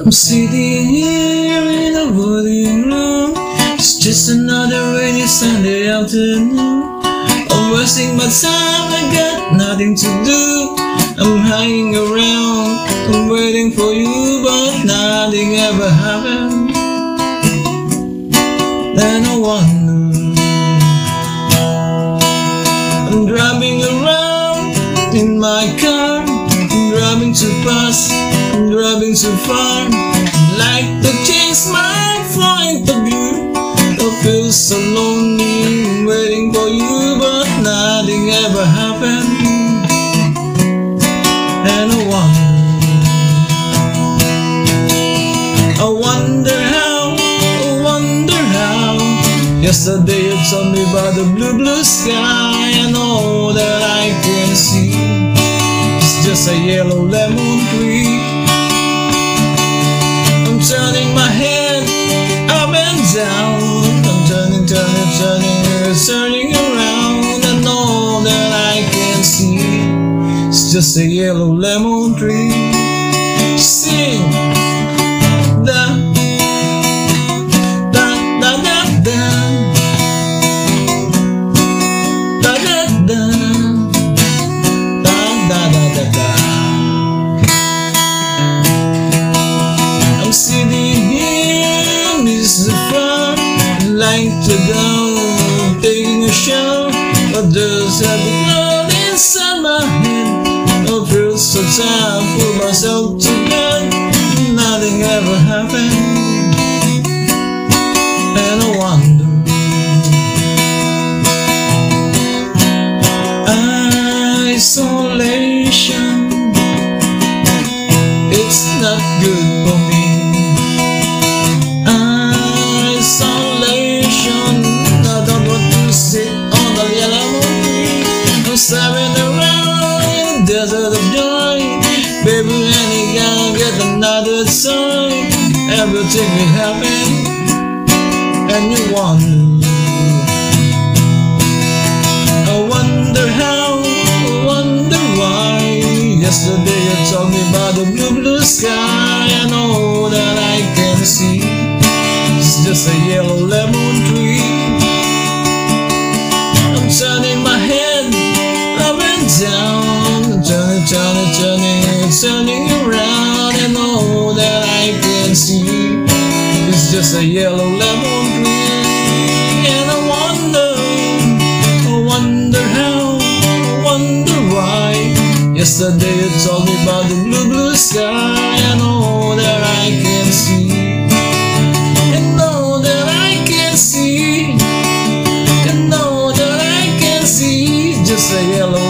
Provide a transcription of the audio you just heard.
I'm sitting here in a waiting room. It's just another rainy Sunday afternoon. I'm wasting my time, I got nothing to do. I'm hanging around, I'm waiting for you, but nothing ever happened. Then I wonder. I'm driving around in my car, I'm driving too fast, Too far. Like to change my point of view. I feel so lonely, waiting for you, but nothing ever happened. And I wonder, I wonder how, I wonder how. Yesterday you told me about the blue, blue sky, and all that I can see It's just a yellow lemon It's just a yellow lemon tree. Sing. Da, da, da, da, da. Da, da, da. Da, da, da, da, da. I'm sitting here, Mr. Fun. Like to go taking a shower, but does have blood inside my head. I so tired, pull myself together, nothing ever happened, and I wonder. Isolation, it's not good for me. Joy. Baby, any guy get another song. Everything will happen, and you wonder. I wonder how, wonder why. Yesterday you told me about the blue, blue sky, and all that I can see is just a yellow lemon tree. I'm turning my head up and down, I'm turning around and all that I can see is just a yellow lemon green. And I wonder, I wonder how, I wonder why. Yesterday you told me about the blue, blue sky and all that I can see. And all that I can see. And all that I can see is just a yellow